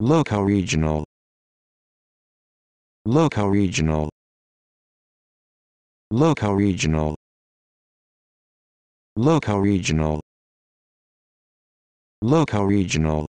Local regional. Local regional. Local regional. Local regional. Local regional.